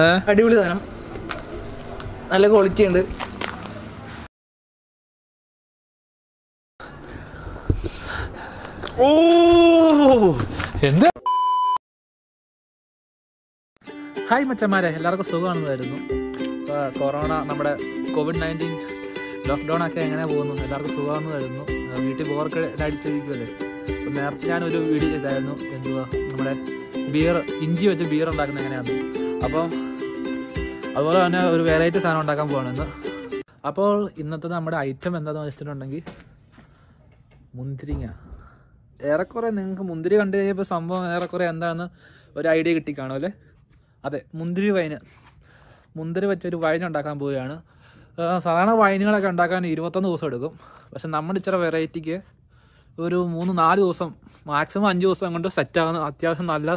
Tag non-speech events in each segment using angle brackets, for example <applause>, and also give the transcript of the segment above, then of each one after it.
അടിപൊളി സാധനം. നല്ല ക്വാളിറ്റി ഉണ്ട്. ഓ! എന്ത്? ഹായ് മച്ചന്മാരെ എല്ലാവർക്കും സുഖമാണെന്നായിരുന്നു. കൊറോണ നമ്മുടെ കോവിഡ് നയന്റീൻ ലോക്ക്ഡൗൺ ഒക്കെ എങ്ങനെ പോകുന്നു? എല്ലാവർക്കും സുഖമാണെന്നായിരുന്നു. വീട്ടിൽ ബോർക്ക് അടിച്ചിരിക്കുമല്ലേ നേരത്തെ ഞാനൊരു വീഡിയോ ചെയ്തായിരുന്നു എന്തുവാ? നമ്മുടെ ബിയർ ഇഞ്ചി വെച്ച് ബിയർ ഉണ്ടാക്കുന്നത് എങ്ങനെയാണ് അപ്പം അതുപോലെ തന്നെ ഒരു വെറൈറ്റി സാധനം ഉണ്ടാക്കാൻ പോകണമെന്ന് അപ്പോൾ ഇന്നത്തെ നമ്മുടെ ഐറ്റം എന്താണെന്ന് വെച്ചിട്ടുണ്ടെങ്കിൽ മുന്തിരിങ്ങ. ഏറെക്കുറെ നിങ്ങൾക്ക് മുന്തിരി കണ്ടു കഴിഞ്ഞപ്പോൾ സംഭവം ഏറെക്കുറെ എന്താണെന്ന് ഒരു ഐഡിയ കിട്ടി കാണും അല്ലേ? അതെ മുന്തിരി വൈന്. മുന്തിരി വെച്ചൊരു വൈൻ ഉണ്ടാക്കാൻ പോവുകയാണ്. സാധാരണ വൈനുകളൊക്കെ ഉണ്ടാക്കാൻ ഇരുപത്തൊന്ന് ദിവസം എടുക്കും. പക്ഷെ നമ്മുടെ ഇച്ചിരി വെറൈറ്റിക്ക് ഒരു മൂന്ന് നാല് ദിവസം മാക്സിമം അഞ്ച് ദിവസം കൊണ്ട് സെറ്റാകുന്ന അത്യാവശ്യം നല്ല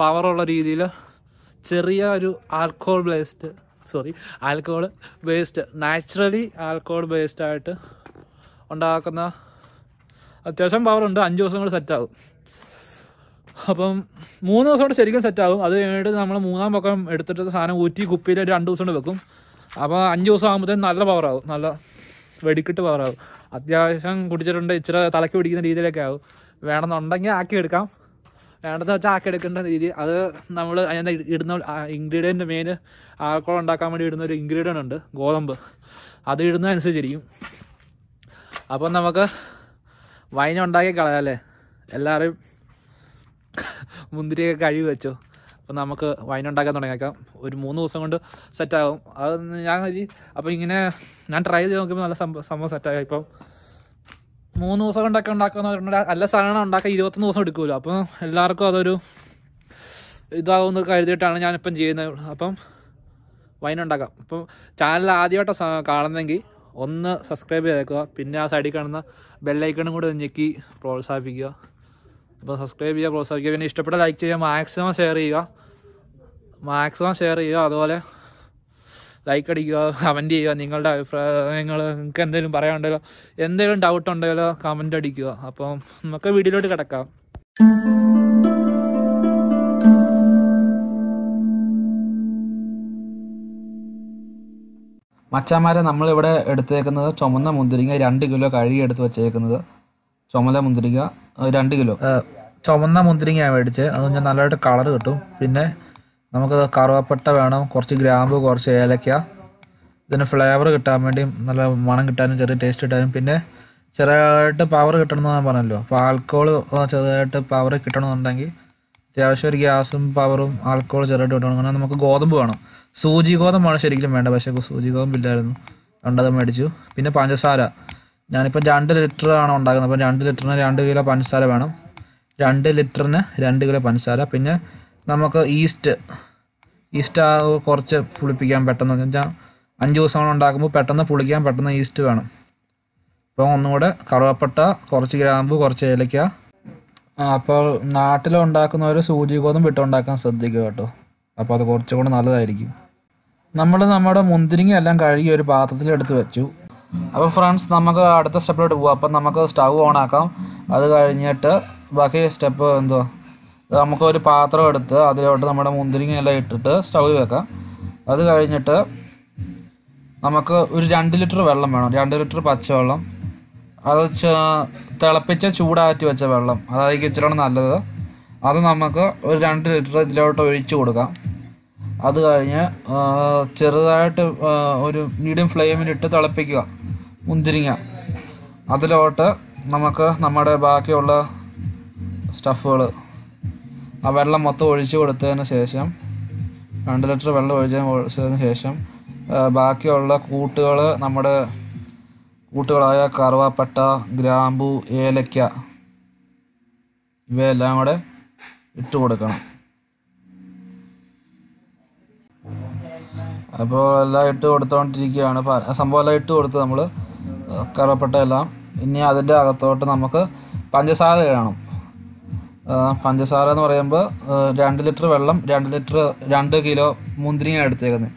പവറുള്ള രീതിയിൽ ചെറിയ ഒരു alcohol based sorry alcohol based naturally alcohol based ആയിട്ട് ഉണ്ടാക്കുന്ന അത്യാവശ്യം പവറുണ്ട് അഞ്ച് ദിവസം കൊണ്ട് സെറ്റാകും അപ്പം മൂന്ന് ദിവസം കൊണ്ട് ശരിക്കും സെറ്റാകും അത് കഴിഞ്ഞിട്ട് നമ്മൾ മൂന്നാം പക്കം എടുത്തിട്ട് സാധനം ഊറ്റി കുപ്പിയിൽ ഒരു രണ്ട് ദിവസം കൊണ്ട് വെക്കും. അപ്പോൾ അഞ്ച് ദിവസം ആകുമ്പോഴത്തേക്കും നല്ല പവറാകും നല്ല വെടിക്കിട്ട് പവറാകും അത്യാവശ്യം കുടിച്ചിട്ടുണ്ട്. ഇച്ചിരി തലക്ക് പിടിക്കുന്ന രീതിയിലൊക്കെ ആകും. വേണമെന്നുണ്ടെങ്കിൽ ആക്കി എടുക്കാം. വേണ്ടതെന്ന് വെച്ചാൽ ആക്കി എടുക്കേണ്ട രീതി. അത് നമ്മൾ അതിന്റെ ഇടുന്ന ഇൻഗ്രീഡിയന്റ് മെയിൻ ആൾക്കോൾ ഉണ്ടാക്കാൻ വേണ്ടി ഇടുന്ന ഒരു ഇൻഗ്രീഡിയന്റ് ഉണ്ട് ഗോതമ്പ്. അത് ഇടുന്നതനുസരിച്ചിരിക്കും. അപ്പം നമുക്ക് വൈൻ ഉണ്ടാക്കി കളയാല്ലേ എല്ലാവരും മുന്തിരിയൊക്കെ കഴുകി വെച്ചോ. അപ്പം നമുക്ക് വൈൻ ഉണ്ടാക്കാൻ തുടങ്ങിയേക്കാം. ഒരു മൂന്ന് ദിവസം കൊണ്ട് സെറ്റാകും അത് ഞാൻ അപ്പം ഇങ്ങനെ ഞാൻ ട്രൈ ചെയ്ത് നോക്കുമ്പോൾ നല്ല സംഭവം സെറ്റായി ഇപ്പം മൂന്ന് ദിവസം കൊണ്ടൊക്കെ ഉണ്ടാക്കുന്ന നല്ല സാധനം ഉണ്ടാക്കാൻ ഇരുപത്തൊന്ന് ദിവസം എടുക്കുമല്ലോ. അപ്പം എല്ലാവർക്കും അതൊരു ഇതാകുമെന്ന് കരുതിയിട്ടാണ് ഞാനിപ്പം ചെയ്യുന്നത്. അപ്പം വൈൻ ഉണ്ടാക്കാം. അപ്പം ചാനൽ ആദ്യമായിട്ട് കാണുന്നെങ്കിൽ ഒന്ന് സബ്സ്ക്രൈബ് ചെയ്തേക്കുക. പിന്നെ ആ സൈഡിൽ കാണുന്ന ബെല്ലൈക്കണും കൂടെ ഞെക്കി പ്രോത്സാഹിപ്പിക്കുക. അപ്പോൾ സബ്സ്ക്രൈബ് ചെയ്യുക പ്രോത്സാഹിപ്പിക്കുക. പിന്നെ ഇഷ്ടപ്പെട്ട ലൈക്ക് ചെയ്യുക മാക്സിമം ഷെയർ ചെയ്യുക. മാക്സിമം ഷെയർ ചെയ്യുക. അതുപോലെ ലൈക്ക് അടിക്കുക കമന്റ് ചെയ്യുക നിങ്ങളുടെ അഭിപ്രായങ്ങൾ നിങ്ങൾക്ക് എന്തെങ്കിലും പറയാനുണ്ടെങ്കിലോ എന്തെങ്കിലും ഡൗട്ട് ഉണ്ടെങ്കിലോ കമന്റ് അടിക്കുക. അപ്പം നമുക്ക് വീഡിയോയിലോട്ട് കിടക്കാം. മച്ചാമാരെ നമ്മളിവിടെ എടുത്തേക്കുന്നത് ചുമന്ന മുന്തിരിങ്ങ രണ്ട് കിലോ കഴുകി എടുത്ത് വെച്ചേക്കുന്നത്. ചുമല മുന്തിരിങ്ങ രണ്ട് കിലോ. ചുമന്ന മുന്തിരിങ്ങയാണ് മേടിച്ചത്. അത് ഞാൻ നല്ലതായിട്ട് കളർ കിട്ടും. പിന്നെ നമുക്ക് കറുവപ്പട്ട വേണം കുറച്ച് ഗ്രാമ്പ് കുറച്ച് ഏലക്ക. ഇതിന് ഫ്ലേവർ കിട്ടാൻ വേണ്ടി നല്ല മണം കിട്ടാനും ചെറിയ ടേസ്റ്റ് കിട്ടാനും. പിന്നെ ചെറുതായിട്ട് പവർ കിട്ടണമെന്ന് ഞാൻ പറഞ്ഞല്ലോ. അപ്പോൾ ആൽക്കോൾ ചെറുതായിട്ട് പവർ കിട്ടണമെന്നുണ്ടെങ്കിൽ അത്യാവശ്യം ഒരു ഗ്യാസും പവറും ആൽക്കോൾ ചെറുതായിട്ട് കിട്ടണം. അങ്ങനെ നമുക്ക് ഗോതമ്പ് വേണം. സൂചി ഗോതമ്പാണ് ശരിക്കും വേണ്ട പക്ഷേ സൂചി ഗോതമ്പ് ഇല്ലായിരുന്നു. രണ്ടത് മേടിച്ചു. പിന്നെ പഞ്ചസാര. ഞാനിപ്പോൾ രണ്ട് ലിറ്റർ ആണ് ഉണ്ടാക്കുന്നത്. അപ്പോൾ രണ്ട് ലിറ്ററിന് രണ്ട് കിലോ പഞ്ചസാര വേണം. രണ്ട് ലിറ്ററിന് രണ്ട് കിലോ പഞ്ചസാര. പിന്നെ നമുക്ക് ഈസ്റ്റ് ഈസ്റ്റ് കുറച്ച് പുളിപ്പിക്കാൻ പെട്ടെന്ന് വെച്ചാൽ അഞ്ച് ദിവസം ഉണ്ടാക്കുമ്പോൾ പെട്ടെന്ന് പുളിക്കാൻ പെട്ടെന്ന് ഈസ്റ്റ് വേണം. അപ്പോൾ ഒന്നുകൂടെ കറുവപ്പട്ട കുറച്ച് ഗ്രാമ്പ് കുറച്ച് ഏലക്ക. അപ്പോൾ ഒരു സൂചി ഗോതമ്പ് ഇട്ടുണ്ടാക്കാൻ ശ്രദ്ധിക്കുക കേട്ടോ. അപ്പോൾ അത് കുറച്ചും കൂടെ നല്ലതായിരിക്കും. നമ്മൾ നമ്മുടെ മുന്തിരിങ്ങ എല്ലാം കഴുകി ഒരു പാത്രത്തിൽ എടുത്ത് വെച്ചു. അപ്പോൾ ഫ്രണ്ട്സ് നമുക്ക് അടുത്ത സ്റ്റെപ്പിലോട്ട് പോകാം അപ്പം നമുക്ക് സ്റ്റൗ ഓൺ ആക്കാം. അത് കഴിഞ്ഞിട്ട് ബാക്കി സ്റ്റെപ്പ് എന്തുവാ നമുക്ക് ഒരു പാത്രം എടുത്ത് അതിലോട്ട് നമ്മുടെ മുന്തിരിങ്ങ എല്ലാം ഇട്ടിട്ട് സ്റ്റൗ വെക്കാം. അത് കഴിഞ്ഞിട്ട് നമുക്ക് ഒരു രണ്ട് ലിറ്റർ വെള്ളം വേണം. രണ്ട് ലിറ്റർ പച്ചവെള്ളം. അത് തിളപ്പിച്ച ചൂടാറ്റി വെച്ച വെള്ളം. അതായിരിക്കും ഇച്ചിരി നല്ലത്. അത് നമുക്ക് ഒരു രണ്ട് ലിറ്റർ ഇതിലോട്ട് ഒഴിച്ചു കൊടുക്കാം. അത് കഴിഞ്ഞ് ചെറുതായിട്ട് ഒരു മീഡിയം ഫ്ലെയിമിലിട്ട് തിളപ്പിക്കുക. മുന്തിരിങ്ങ. അതിലോട്ട് നമുക്ക് നമ്മുടെ ബാക്കിയുള്ള സ്റ്റഫുകൾ ആ വെള്ളം മൊത്തം ഒഴിച്ചു കൊടുത്തതിന് ശേഷം രണ്ട് ലിറ്റർ വെള്ളം ഒഴിച്ചതിന് ശേഷം ബാക്കിയുള്ള കൂട്ടുകൾ നമ്മുടെ കൂട്ടുകളായ കറുവാപ്പട്ട ഗ്രാമ്പു ഏലക്ക ഇവയെല്ലാം കൂടെ ഇട്ട് കൊടുക്കണം. അപ്പോൾ എല്ലാം ഇട്ട് കൊടുത്തോണ്ടിരിക്കുകയാണ്. സംഭവം എല്ലാം ഇട്ട് കൊടുത്ത് നമ്മൾ കറുവപ്പട്ട എല്ലാം ഇനി അതിന്റെ അകത്തോട്ട് നമുക്ക് പഞ്ചസാര ഇടണം. പഞ്ചസാര എന്ന് പറയുമ്പോൾ രണ്ട് ലിറ്റർ വെള്ളം രണ്ട് ലിറ്റർ രണ്ട് കിലോ മുന്തിരിങ്ങ എടുത്തേക്കുന്നത്.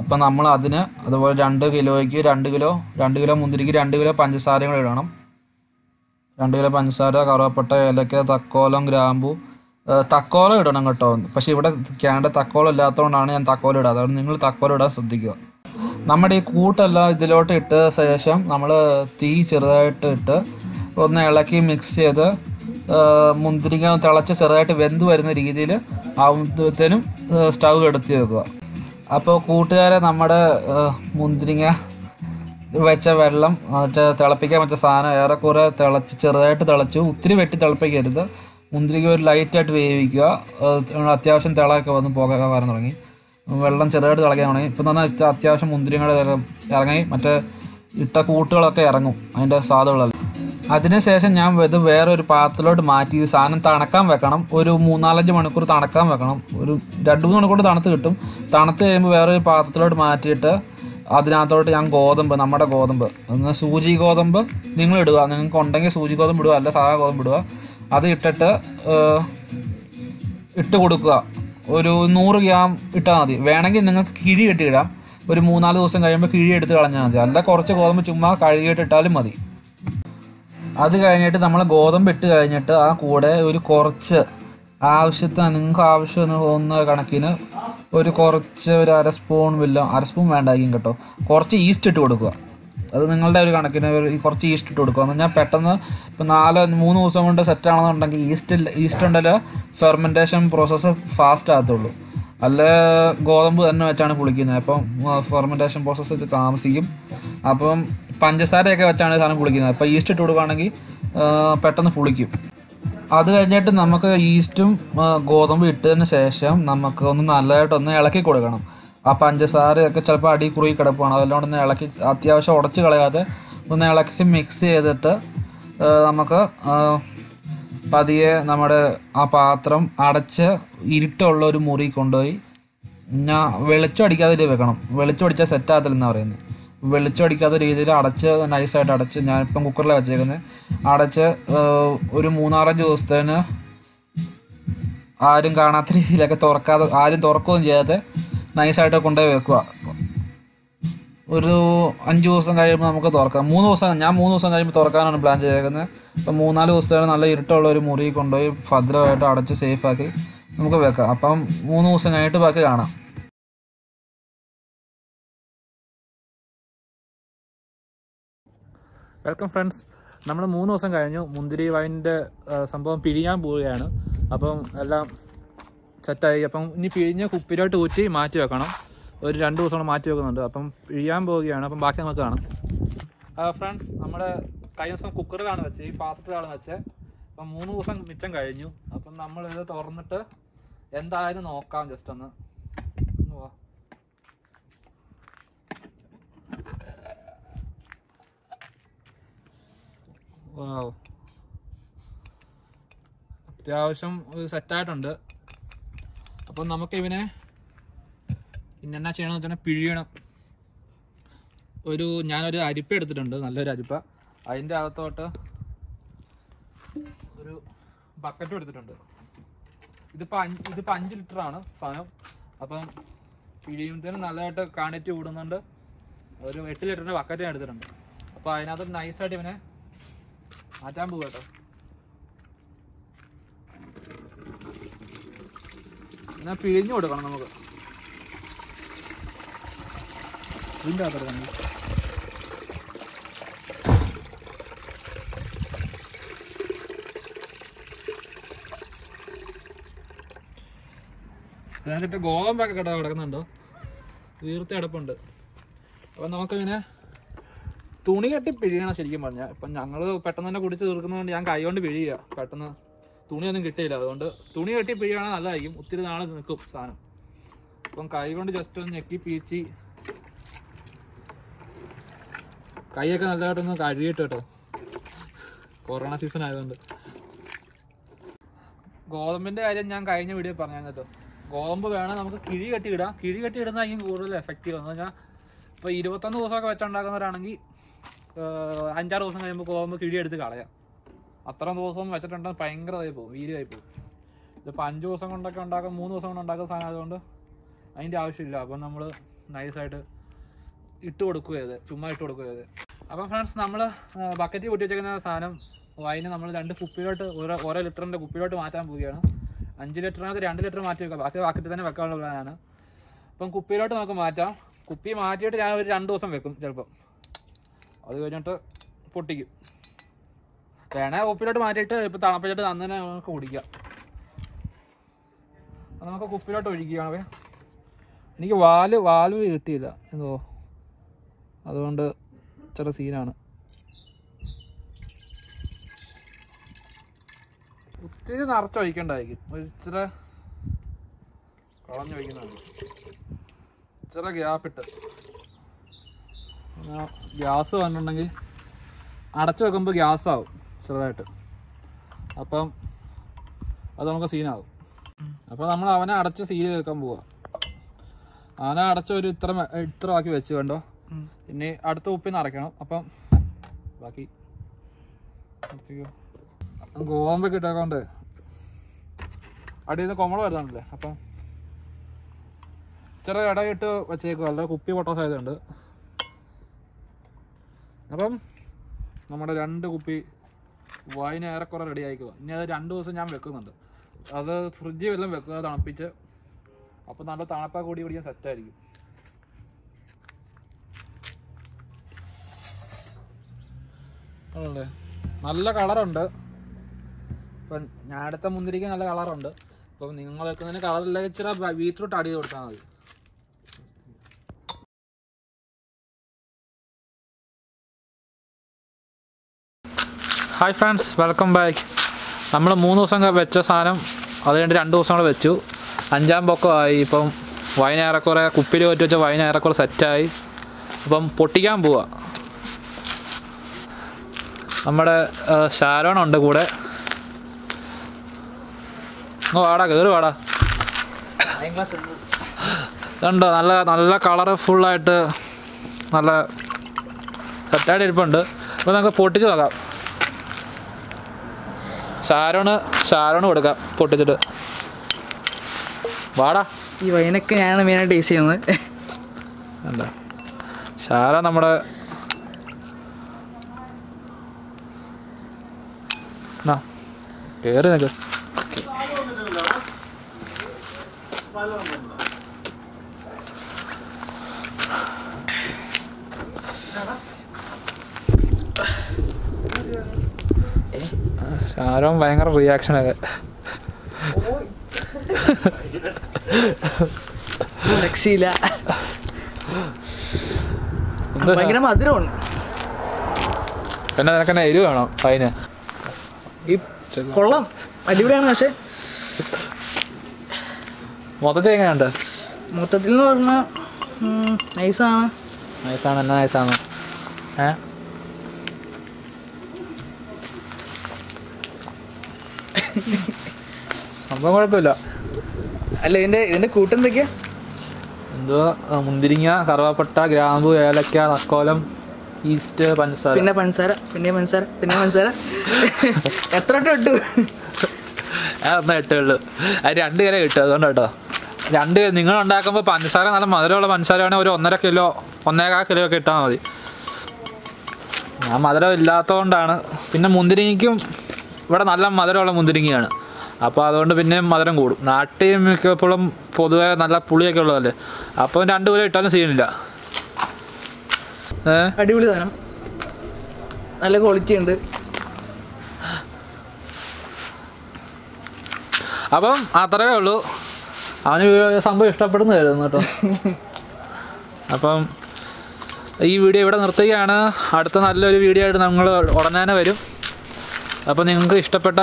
അപ്പം നമ്മൾ അതിന് അതുപോലെ രണ്ട് കിലോയ്ക്ക് രണ്ട് കിലോ രണ്ട് കിലോ മുന്തിരിക്ക് രണ്ട് കിലോ പഞ്ചസാരയും കൂടെ ഇടണം. രണ്ട് കിലോ പഞ്ചസാര കറുവപ്പട്ട ഏലക്ക തക്കോലം ഗ്രാമ്പു തക്കോലം ഇടണം കേട്ടോ. പക്ഷേ ഇവിടെ ക്യാന്റെ തക്കോലം ഇല്ലാത്തതുകൊണ്ടാണ് ഞാൻ തക്കോലം ഇടുക. അതുകൊണ്ട് നിങ്ങൾ തക്കോലം ഇടാൻ ശ്രദ്ധിക്കുക. നമ്മുടെ ഈ കൂട്ടെല്ലാം ഇതിലോട്ട് ഇട്ട ശേഷം നമ്മൾ തീ ചെറുതായിട്ട് ഇട്ട് ഒന്ന് ഇളക്കി മിക്സ് ചെയ്ത് മുന്തിരിങ്ങ തിളച്ച് ചെറുതായിട്ട് വെന്ത് വരുന്ന രീതിയിൽ ആവുമ്പോഴത്തേനും സ്റ്റൗ എടുത്ത് വെക്കുക. അപ്പോൾ കൂട്ടുകാരെ നമ്മുടെ മുന്തിരിങ്ങ വെച്ച വെള്ളം മറ്റേ തിളപ്പിക്കാൻ വെച്ച സാധനം ഏറെക്കുറെ തിളച്ച് ചെറുതായിട്ട് തിളച്ചു ഒത്തിരി വെട്ടി തിളപ്പിക്കരുത്. മുന്തിരിക്ക ഒരു ലൈറ്റായിട്ട് വേവിക്കുക. അത്യാവശ്യം തിളയൊക്കെ വന്ന് പോകാൻ വരാൻ തുടങ്ങി. വെള്ളം ചെറുതായിട്ട് തിളയ്ക്കാൻ തുടങ്ങി. ഇപ്പം തന്നെ അത്യാവശ്യം മുന്തിരിങ്ങയുടെ ഇറങ്ങി മറ്റേ ഇട്ട കൂട്ടുകളൊക്കെ ഇറങ്ങും. അതിന്റെ സ്വാദുകളെല്ലാം. അതിനുശേഷം ഞാൻ ഇത് വേറെ ഒരു പാത്രത്തിലോട്ട് മാറ്റി. ഈ സാധനം തണക്കാൻ വെക്കണം. ഒരു മൂന്നാലഞ്ച് മണിക്കൂർ തണക്കാൻ വെക്കണം. ഒരു രണ്ട് മൂന്ന് മണിക്കൂർ തണുത്ത് കിട്ടും. തണുത്ത് കഴിയുമ്പോൾ വേറൊരു പാത്രത്തിലോട്ട് മാറ്റിയിട്ട് അതിനകത്തോട്ട് ഞാൻ ഗോതമ്പ് നമ്മുടെ ഗോതമ്പ്. ഒന്ന് സൂചി ഗോതമ്പ് നിങ്ങൾ ഇടുക. നിങ്ങൾക്ക് ഉണ്ടെങ്കിൽ സൂചി ഗോതമ്പ് ഇടുക അല്ല സാധാ ഗോതമ്പ് ഇടുക. അത് ഇട്ടിട്ട് ഇട്ട് കൊടുക്കുക. ഒരു നൂറ് ഗ്രാം ഇട്ടാൽ മതി. വേണമെങ്കിൽ നിങ്ങൾക്ക് കിഴി കെട്ടിയിടാം ഒരു മൂന്നാൽ ദിവസം കഴിയുമ്പോൾ കിഴി എടുത്ത് കളഞ്ഞാൽ മതി. അല്ല കുറച്ച് ഗോതമ്പ് ചുമ്മാ കഴുകിയിട്ട് ഇട്ടാലും മതി. അത് കഴിഞ്ഞിട്ട് നമ്മൾ ഗോതമ്പ് ഇട്ട് കഴിഞ്ഞിട്ട് ആ കൂടെ ഒരു കുറച്ച് ആവശ്യത്തിന് നിങ്ങൾക്ക് ആവശ്യം തോന്നുന്ന കണക്കിന് ഒരു കുറച്ച് ഒരു അര സ്പൂൺ വല്ല അര സ്പൂൺ വേണ്ടായിരിക്കും കേട്ടോ. കുറച്ച് ഈസ്റ്റ് ഇട്ട് കൊടുക്കുക. അത് നിങ്ങളുടെ ഒരു കണക്കിന് കുറച്ച് ഈസ്റ്റ് ഇട്ട് കൊടുക്കുക. എന്ന് പറഞ്ഞാൽ പെട്ടെന്ന് ഇപ്പം നാല് മൂന്ന് ദിവസം കൊണ്ട് സെറ്റ് ആണെന്നുണ്ടെങ്കിൽ ഈസ്റ്റ് ഈസ്റ്റ് ഉണ്ടല്ലോ ഫെർമെന്റേഷൻ പ്രോസസ്സ് ഫാസ്റ്റ് ആകത്തുള്ളൂ. അല്ല ഗോതമ്പ് തന്നെ വെച്ചാണ് പുളിക്കുന്നത്. അപ്പം ഫെർമെന്റേഷൻ പ്രോസസ്സ് താമസിക്കും. അപ്പം പഞ്ചസാരയൊക്കെ വെച്ചാണ് സാധനം പുളിക്കുന്നത്. അപ്പോൾ ഈസ്റ്റ് ഇട്ട് കൊടുക്കുകയാണെങ്കിൽ പെട്ടെന്ന് പുളിക്കും. അത് കഴിഞ്ഞിട്ട് നമുക്ക് ഈസ്റ്റും ഗോതമ്പും ഇട്ടതിന് ശേഷം നമുക്ക് ഒന്ന് നല്ലതായിട്ടൊന്ന് ഇളക്കി കൊടുക്കണം. ആ പഞ്ചസാരയൊക്കെ ചിലപ്പോൾ അടി കുറുകി കിടപ്പാണ് അതെല്ലാം ഒന്ന് ഇളക്കി അത്യാവശ്യം ഉടച്ച് കളയാതെ ഒന്ന് ഇളക്കി മിക്സ് ചെയ്തിട്ട് നമുക്ക് പതിയെ നമ്മുടെ ആ പാത്രം അടച്ച് ഇരുട്ടുള്ള ഒരു മുറി കൊണ്ടുപോയി ഞാൻ വെളിച്ചം അടിക്കാതെ വെക്കണം. വെളിച്ചം അടിച്ചാൽ സെറ്റാകത്തില്ലെന്നാണ് പറയുന്നത് വെളിച്ചം അടിക്കാത്ത രീതിയിൽ അടച്ച് നൈസായിട്ട് അടച്ച് ഞാനിപ്പം കുക്കറിൽ വെച്ചേക്കുന്നത് അടച്ച് ഒരു മൂന്നാറഞ്ച് ദിവസത്തേന് ആരും കാണാത്ത രീതിയിലൊക്കെ തുറക്കാതെ ആരും തുറക്കുകയും ചെയ്യാതെ നൈസായിട്ട് കൊണ്ടുപോയി വെക്കുക. ഒരു അഞ്ച് ദിവസം കഴിയുമ്പോൾ നമുക്ക് തുറക്കാം. മൂന്ന് ദിവസം ഞാൻ മൂന്ന് ദിവസം കഴിയുമ്പോൾ തുറക്കാനാണ് പ്ലാൻ ചെയ്തേക്കുന്നത് അപ്പം മൂന്നാൽ ദിവസത്തേന് നല്ല ഇരുട്ടുള്ള ഒരു മുറി കൊണ്ടുപോയി ഭദ്രമായിട്ട് അടച്ച് സേഫാക്കി നമുക്ക് വെക്കാം. അപ്പം മൂന്ന് ദിവസം കഴിഞ്ഞിട്ട് ബാക്കി കാണാം. വെൽക്കം ഫ്രണ്ട്സ് നമ്മൾ മൂന്ന് ദിവസം കഴിഞ്ഞു. മുന്തിരി വൈന്റെ സംഭവം പിഴിയാൻ പോവുകയാണ്. അപ്പം എല്ലാം സെറ്റായി. അപ്പം ഇനി പിഴിഞ്ഞ് കുപ്പിയിലോട്ട് ഊറ്റി മാറ്റി വെക്കണം. ഒരു രണ്ട് ദിവസം മാറ്റി വെക്കുന്നുണ്ട്. അപ്പം പിഴിയാൻ പോവുകയാണ്. അപ്പം ബാക്കി നമുക്ക് കാണാം. ഫ്രണ്ട്സ് നമ്മുടെ കഴിഞ്ഞ ദിവസം കുക്കറിലാണ് വെച്ചത്. ഈ പാത്രത്തിലാണ് വെച്ചത്. അപ്പം മൂന്ന് ദിവസം മിച്ചം കഴിഞ്ഞു. അപ്പം നമ്മളിത് തുറന്നിട്ട് എന്തായാലും നോക്കാം. ജസ്റ്റ് ഒന്ന് ഒന്ന് വാ വാവ്. അത്യാവശ്യം സെറ്റായിട്ടുണ്ട്. അപ്പം നമുക്ക് ഇവനെ പിന്നെ എന്നാ ചെയ്യണമെന്ന് വെച്ചാൽ പിഴിയണം. ഒരു ഞാനൊരു അരിപ്പ എടുത്തിട്ടുണ്ട് നല്ലൊരു അരിപ്പ. അതിന്റെ അകത്തോട്ട് ഒരു ബക്കറ്റും എടുത്തിട്ടുണ്ട്. ഇതിപ്പോൾ അഞ്ച് ഇതിപ്പോൾ അഞ്ച് ലിറ്ററാണ് സാധനം. അപ്പം പിഴിയുമ്പത്തേന് നല്ലതായിട്ട് കാണിറ്റ് കൂടുന്നുണ്ട്. ഒരു എട്ട് ലിറ്ററിന്റെ ബക്കറ്റ് ഞാൻ എടുത്തിട്ടുണ്ട്. അപ്പോൾ അതിനകത്ത് നൈസായിട്ട് ഇവനെ മാറ്റാൻ കേട്ടോ എന്നാൽ പിഴിഞ്ഞു കൊടുക്കണം നമുക്ക്. ഗോതമ്പൊക്കെ കിട കിടക്കുന്നുണ്ടോ? വീർത്ത അടപ്പുണ്ട് അപ്പം നമുക്കിങ്ങനെ തുണി കെട്ടി പിഴിയണം ശരിക്കും പറഞ്ഞാൽ ഇപ്പം ഞങ്ങൾ പെട്ടെന്ന് തന്നെ കുടിച്ച് തീർക്കുന്നതുകൊണ്ട് ഞാൻ കൈ കൊണ്ട് പിഴിയുക. പെട്ടെന്ന് തുണിയൊന്നും കിട്ടിയില്ല. അതുകൊണ്ട് തുണി കെട്ടി പിഴിയാണെങ്കിൽ നല്ലതായിരിക്കും. ഒത്തിരി നാൾ നിൽക്കും സാധനം. അപ്പം കൈ കൊണ്ട് ജസ്റ്റ് ഒന്ന് ഞെക്കി പീച്ചി. കൈയൊക്കെ നല്ലതായിട്ടൊന്ന് കഴുകിയിട്ട് കേട്ടോ. കൊറോണ സീസൺ ആയതുകൊണ്ട്. ഗോതമ്പിന്റെ കാര്യം ഞാൻ കഴിഞ്ഞ വീഡിയോ പറഞ്ഞു കേട്ടോ. ഗോതമ്പ് വേണം നമുക്ക് കിഴി കെട്ടി ഇടാം കിഴി കെട്ടി ഇടുന്നതായിരിക്കും കൂടുതൽ എഫക്റ്റീവ് എന്ന് പറഞ്ഞാൽ ഇപ്പോൾ ഇരുപത്തൊന്ന് ദിവസമൊക്കെ വെച്ചുണ്ടാക്കുന്നവരാണെങ്കിൽ അഞ്ചാറ് ദിവസം കഴിയുമ്പോൾ ഗോതമ്പ് കിഴിയെടുത്ത് കളയാം. അത്ര ദിവസം വെച്ചിട്ടുണ്ടെങ്കിൽ ഭയങ്കര ഇതായി പോകും വീര്യമായി പോകും. ഇതിപ്പോൾ അഞ്ച് ദിവസം കൊണ്ടൊക്കെ ഉണ്ടാക്കാം മൂന്ന് ദിവസം കൊണ്ട് ഉണ്ടാക്കുന്ന സാധനം ആയതുകൊണ്ട് അതിന്റെ ആവശ്യമില്ല. അപ്പം നമ്മൾ നൈസായിട്ട് ഇട്ട് കൊടുക്കുക ചെയ്ത് ചുമ്മാ ഇട്ട് കൊടുക്കുക ചെയ്ത് അപ്പം ഫ്രണ്ട്സ് നമ്മൾ ബക്കറ്റ് പൊട്ടി വെച്ചേക്കുന്ന സാധനം വൈന് നമ്മൾ രണ്ട് കുപ്പിയിലോട്ട് ഓരോ ഓരോ ലിറ്ററിന്റെ കുപ്പിയിലോട്ട് മാറ്റാൻ പോവുകയാണ്. അഞ്ച് ലിറ്ററിനകത്ത് രണ്ട് ലിറ്റർ മാറ്റി വെക്കാം ബാക്കി ബാക്കറ്റ് തന്നെ വെക്കാനുള്ള പ്ലാനാണ് അപ്പം കുപ്പിയിലോട്ട് നമുക്ക് മാറ്റാം. കുപ്പി മാറ്റിയിട്ട് ഞാൻ ഒരു രണ്ട് ദിവസം വെക്കും ചിലപ്പം. അത് കഴിഞ്ഞിട്ട് പൊട്ടിക്കും. വേണേ കുപ്പിലോട്ട് മാറ്റിയിട്ട് ഇപ്പം തണുപ്പിച്ചിട്ട് അന്ന് തന്നെ നമുക്ക് കുടിക്കാം. നമുക്ക് കുപ്പിലോട്ട് ഒഴിക്കുകയാണ് എനിക്ക് വാൽ വാൽവ് കിട്ടിയില്ല എന്തോ. അതുകൊണ്ട് ചെറിയ സീനാണ്. ഒത്തിരി നിറച്ച് ഒഴിക്കണ്ടായിരിക്കും. ഒരു ഇച്ചിരി കളഞ്ഞ് ഒഴിക്കുന്നതാണ്. ഇച്ചിരി ഗ്യാപ്പിട്ട്. ഗ്യാസ് വന്നിട്ടുണ്ടെങ്കിൽ അടച്ചു വെക്കുമ്പോൾ ഗ്യാസ് ആവും ചെറുതായിട്ട്. അപ്പം അത് നമുക്ക് സീനാവും. അപ്പോൾ നമ്മൾ അവനെ അടച്ച് സീൽ വെക്കാൻ പോവാ. അവനെ അടച്ച് ഒരു ഇത്ര ഇത്ര ബാക്കി വെച്ച് കണ്ടോ. ഇനി അടുത്ത ഉപ്പിൽ നിറയ്ക്കണം അപ്പം ബാക്കി. ഗോതമ്പൊക്കെ ഇട്ടേക്കൊണ്ട് അടിയിൽ നിന്ന് കൊമള വരുന്നുണ്ടല്ലേ? അപ്പം ചെറിയ ഇടയിട്ട് വെച്ചേക്കും അല്ല കുപ്പി പൊട്ടാൻ സാധ്യതയുണ്ട് അപ്പം നമ്മുടെ രണ്ട് കുപ്പി വൈൻ ഏറെക്കുറെ റെഡി ആയിക്കുക ഇനി അത് രണ്ട് ദിവസം ഞാൻ വെക്കുന്നുണ്ട്. അത് ഫ്രിഡ്ജിൽ വല്ലതും വെക്കുക തണുപ്പിച്ച്. അപ്പം നല്ല തണുപ്പാ കൂടി പിടിക്കാൻ സെറ്റായിരിക്കും ആണല്ലേ നല്ല കളറുണ്ട്. ഇപ്പം ഞാൻ അടുത്ത മുന്തിരിക്ക് നല്ല കളറുണ്ട്. അപ്പം നിങ്ങൾ വെക്കുന്നതിന് കളറില്ല ഇച്ചിരി ബീറ്റ്റൂട്ട് അടി കൊടുത്താൽ മതി. ഹായ് ഫ്രണ്ട്സ് വെൽക്കം ബാക്ക് നമ്മൾ മൂന്ന് ദിവസം വെച്ച സാധനം അത് കഴിഞ്ഞ് രണ്ട് ദിവസം കൂടെ വെച്ചു. അഞ്ചാം പൊക്കമായി ഇപ്പം വൈൻ ഏറെക്കുറെ കുപ്പിയിൽ കയറ്റി വെച്ച വൈൻ ഏറെക്കുറെ സെറ്റായി ഇപ്പം പൊട്ടിക്കാൻ പോവാ. നമ്മുടെ ഷാരോൺ ഉണ്ട് കൂടെ. വാടാ കയറി വാടാ. കണ്ടോ നല്ല നല്ല കളറ് ഫുള്ളായിട്ട് നല്ല സെറ്റായിട്ട് ഇരിപ്പുണ്ട്. അപ്പോൾ നമുക്ക് പൊട്ടിച്ച് നോക്കാം. ഷാരോണ് ഷാരോണ് കൊടുക്കാം പൊട്ടിച്ചിട്ട്. വാടാ. ഈ വൈനൊക്കെ ഞാനാണ് മെയിനായിട്ട് യൂസ് ചെയ്യുന്നത്. എന്താ ഷാര നമ്മുടെ ആ കേറി നിൽക്ക് ഷാരോൺ ഭയങ്കര റിയാക്ഷനൊക്കെ രക്ഷയില്ല. ഭയങ്കര മധുരമാണ്. പിന്നെ നിനക്കെന്നെ എരിവ് വേണം അതിന് ഈ കൊള്ളാം. അടിപൊളിയാണ് പക്ഷെ. മൊത്തത്തിൽ എങ്ങനെയുണ്ട്? മൊത്തത്തിൽ എന്ന് പറഞ്ഞാൽ നൈസാണ് നൈസാണ് എന്നാ നൈസാണ് ഏ? സംഭവം കുഴപ്പമില്ല. അല്ല ഇതിന്റെ ഇതിന്റെ കൂട്ടെന്തൊക്കെയാ എന്തോ മുന്തിരിങ്ങ കറുവാപ്പട്ട ഗ്രാമ്പു ഏലക്ക നക്കോലം ഈസ്റ്റ് പഞ്ചസാര. പിന്നെ പഞ്ചസാര പിന്നെ പഞ്ചസാര പിന്നെ പഞ്ചസാര. എത്ര വട്ടം ഇട്ടു? ആ ഒന്നേ ഇട്ടുള്ളൂ അത് രണ്ട് കിലോ കിട്ടും അതുകൊണ്ട് കേട്ടോ. രണ്ട് കിലോ നിങ്ങൾ ഉണ്ടാക്കുമ്പോൾ പഞ്ചസാര നല്ല മധുരമുള്ള പഞ്ചസാര ആണെങ്കിൽ ഒരു ഒന്നര കിലോ ഒന്നേകാൽ കിലോ ഒക്കെ ഇട്ടാൽ മതി. ഞാൻ മധുരം ഇല്ലാത്തതുകൊണ്ടാണ്. പിന്നെ മുന്തിരിങ്ങയ്ക്കും ഇവിടെ നല്ല മധുരമുള്ള മുന്തിരിങ്ങയാണ്. അപ്പോൾ അതുകൊണ്ട് പിന്നെ മധുരം കൂടും. നാട്ടിൽ മിക്കപ്പോഴും പൊതുവെ നല്ല പുളിയൊക്കെ ഉള്ളതല്ലേ? അപ്പം രണ്ട് കിലോ ഇട്ടാലും സീനില്ല അടിപൊളി സാധനം. നല്ല ക്വാളിറ്റി ഉണ്ട്. അപ്പം അത്രയേ ഉള്ളൂ. അവന് സംഭവം ഇഷ്ടപ്പെടുന്നതായിരുന്നു കേട്ടോ. അപ്പം ഈ വീഡിയോ ഇവിടെ നിർത്തുകയാണ്. അടുത്ത നല്ലൊരു വീഡിയോ ആയിട്ട് നമ്മൾ ഉടനെ തന്നെ വരും. അപ്പോൾ നിങ്ങൾക്ക് ഇഷ്ടപ്പെട്ട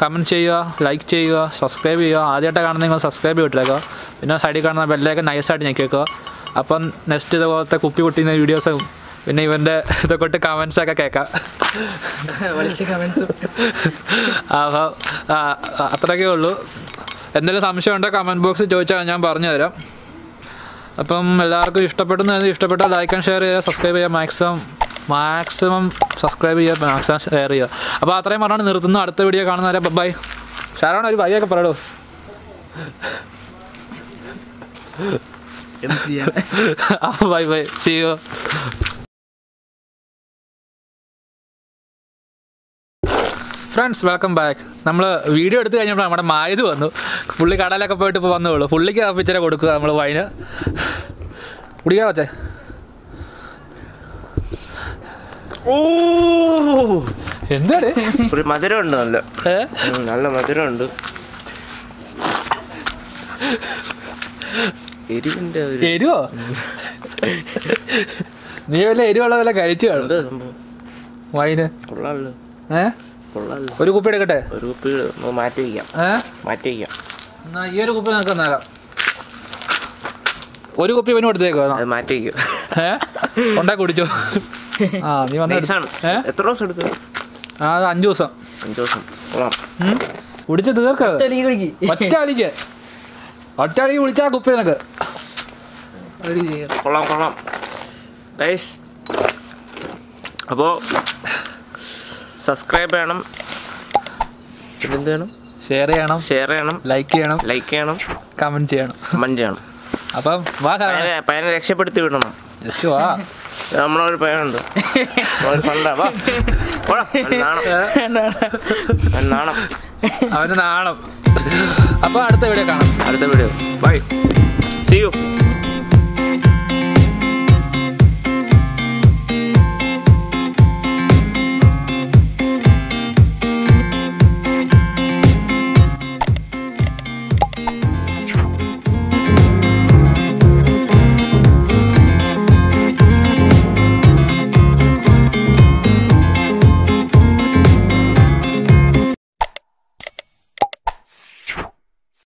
കമന്റ് ചെയ്യുക ലൈക്ക് ചെയ്യുക സബ്സ്ക്രൈബ് ചെയ്യുക. ആദ്യമായിട്ട് കാണുന്ന നിങ്ങൾ സബ്സ്ക്രൈബ് ചെയ്തിട്ടേക്കുക. പിന്നെ സൈഡിൽ കാണുന്ന ബെല്ലൊക്കെ നൈസായിട്ട് ഞെക്കിയേക്കുക അപ്പം നെക്സ്റ്റ് ഇതുപോലത്തെ കുപ്പി കുട്ടിയുന്ന വീഡിയോസും പിന്നെ ഇവന്റെ ഇതൊക്കെ ഇട്ട് കമൻസൊക്കെ കേൾക്കാം. അപ്പം അപ്പോൾ അത്രയൊക്കെ ഉള്ളൂ. എന്തെങ്കിലും സംശയം ഉണ്ടോ കമന്റ് ബോക്സിൽ ചോദിച്ചാൽ ഞാൻ പറഞ്ഞു തരാം. അപ്പം എല്ലാവർക്കും ഇഷ്ടപ്പെടുന്ന ഇഷ്ടപ്പെട്ടാൽ ലൈക്ക് ആൻഡ് ഷെയർ ചെയ്യുക സബ്സ്ക്രൈബ് ചെയ്യുക മാക്സിമം മാക്സിമം സബ്സ്ക്രൈബ് ചെയ്യുക മാക്സിമം ഷെയർ ചെയ്യുക അപ്പോൾ അത്രയും പറഞ്ഞാണ് നിർത്തുന്നു. അടുത്ത വീഡിയോ കാണുന്നവരെ ബൈ ഷാരോൺ ഒരു ബൈയൊക്കെ പറയടോ. Bye bye see you friends welcome back നമ്മൾ വീഡിയോ എടുത്തു കഴിഞ്ഞപ്പോൾ നമ്മുടെ മായത് വന്നു. പുള്ളി കടയിലൊക്കെ പോയിട്ട് ഇപ്പോൾ വന്നുള്ളൂ പുള്ളിക്ക് പിക്ചറെ കൊടുക്കുക നമ്മൾ വൈന് കുടിക്കാൻ ഓ എന്താണ്? ഒരു മധുരം ഉണ്ട് നല്ല നല്ല മധുരം ഉണ്ട് എരിവിന്റെ എരിവോ? നീ വല്ല എരിവുള്ള വല്ല കഴിച്ചു കാണും. വൈന്. കൊള്ളാമല്ലോ ഏ? കൊള്ളാമല്ലോ ഒരു കുപ്പി എടുക്കട്ടെ? ഒരു കുപ്പി മാറ്റി വയ്ക്കാം ഏ? മാറ്റി വയ്ക്കാം എന്നാ ഈ ഒരു കുപ്പി നമുക്ക് നേരം ഒരു കുപ്പി ഇവന് കൊടുത്തേക്കോ മാറ്റി വയ്ക്കും ഏ? ഉണ്ടാക്കി കുടിച്ചോ? <laughs> ആ നീ വന്ന എത്ര ദിവസം എടുത്തു? ആ അഞ്ചു ദിവസം. അഞ്ചു ദിവസം. കുടിച്ച് തീർക്ക്. ഒറ്റാലിക്ക് ഒറ്റാലിക്ക് കുടിച്ചാ കുപ്പി നിനക്ക്. കൊള്ളാം കൊള്ളാം. ഗൈസ് അപ്പോൾ സബ്സ്ക്രൈബ് ചെയ്യണം. പിന്നെന്ത് ചെയ്യണം? ഷെയർ ചെയ്യണം. ഷെയർ ചെയ്യണം. ലൈക്ക് ചെയ്യണം. ലൈക്ക് ചെയ്യണം. കമന്റ് ചെയ്യണം. കമന്റ് ചെയ്യണം. അപ്പം വാ പയ്യനെ രക്ഷപ്പെടുത്തി വിടണം. രക്ഷ വാ. നമ്മളൊരു പേരുണ്ട്. നാണം. അവന് നാണം. അപ്പൊ അടുത്ത വീഡിയോ കാണാം. അടുത്ത വീഡിയോ. ബൈ. See U